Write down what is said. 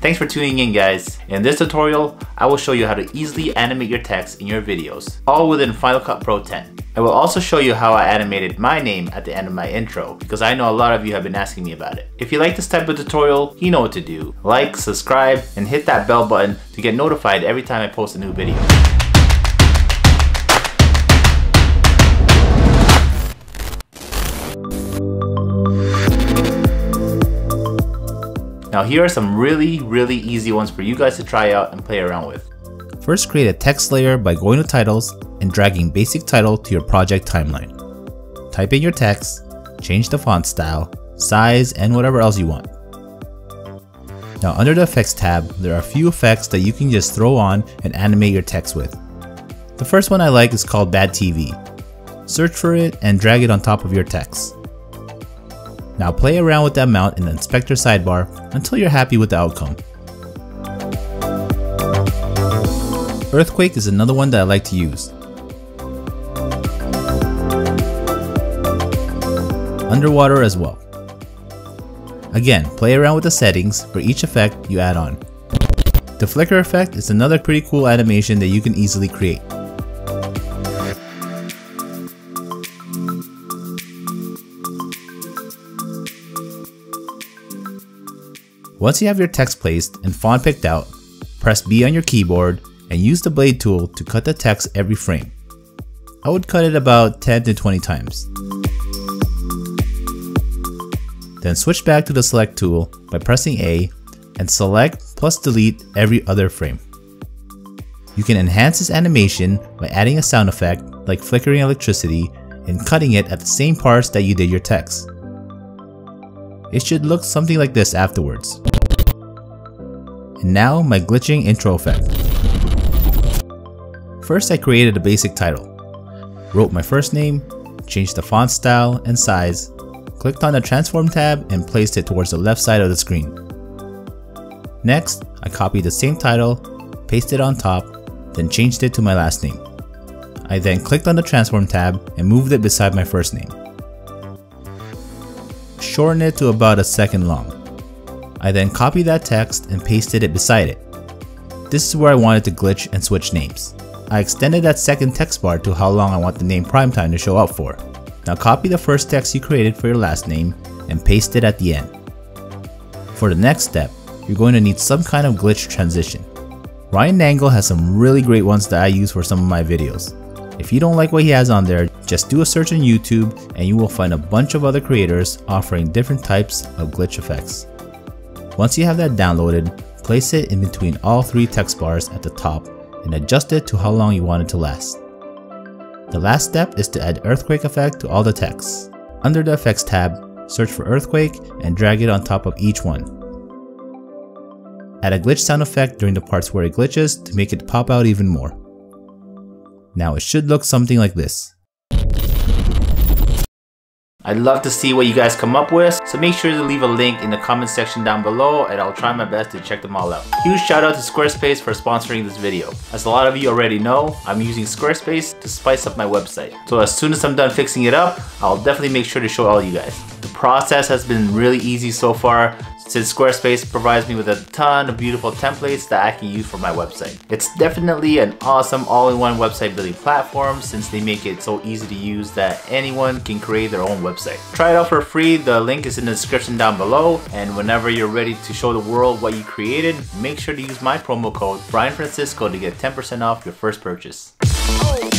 Thanks for tuning in guys. In this tutorial, I will show you how to easily animate your text in your videos, all within Final Cut Pro 10. I will also show you how I animated my name at the end of my intro, because I know a lot of you have been asking me about it. If you like this type of tutorial, you know what to do. Like, subscribe, and hit that bell button to get notified every time I post a new video. Now here are some really, really easy ones for you guys to try out and play around with. First create a text layer by going to titles and dragging basic title to your project timeline. Type in your text, change the font style, size, and whatever else you want. Now under the effects tab, there are a few effects that you can just throw on and animate your text with. The first one I like is called Bad TV. Search for it and drag it on top of your text. Now play around with the amount in the inspector sidebar until you're happy with the outcome. Earthquake is another one that I like to use. Underwater as well. Again, play around with the settings for each effect you add on. The flicker effect is another pretty cool animation that you can easily create. Once you have your text placed and font picked out, press B on your keyboard and use the blade tool to cut the text every frame. I would cut it about 10 to 20 times. Then switch back to the select tool by pressing A and select plus delete every other frame. You can enhance this animation by adding a sound effect like flickering electricity and cutting it at the same parts that you did your text. It should look something like this afterwards. And now my glitching intro effect. First I created a basic title, wrote my first name, changed the font style and size, clicked on the transform tab and placed it towards the left side of the screen. Next, I copied the same title, pasted it on top, then changed it to my last name. I then clicked on the transform tab and moved it beside my first name. Shorten it to about a second long. I then copied that text and pasted it beside it. This is where I wanted to glitch and switch names. I extended that second text bar to how long I want the name primetime to show up for. Now copy the first text you created for your last name and paste it at the end. For the next step, you're going to need some kind of glitch transition. Ryan Dangle has some really great ones that I use for some of my videos. If you don't like what he has on there, just do a search on YouTube and you will find a bunch of other creators offering different types of glitch effects. Once you have that downloaded, place it in between all three text bars at the top and adjust it to how long you want it to last. The last step is to add earthquake effect to all the texts. Under the effects tab, search for earthquake and drag it on top of each one. Add a glitch sound effect during the parts where it glitches to make it pop out even more. Now it should look something like this. I'd love to see what you guys come up with, so make sure to leave a link in the comment section down below and I'll try my best to check them all out. Huge shout out to Squarespace for sponsoring this video. As a lot of you already know, I'm using Squarespace to spice up my website. So as soon as I'm done fixing it up, I'll definitely make sure to show all you guys. The process has been really easy so far, since Squarespace provides me with a ton of beautiful templates that I can use for my website. It's definitely an awesome all-in-one website building platform since they make it so easy to use that anyone can create their own website. Try it out for free, the link is in the description down below, and whenever you're ready to show the world what you created, make sure to use my promo code Bryan Francisco to get 10% off your first purchase. Oh.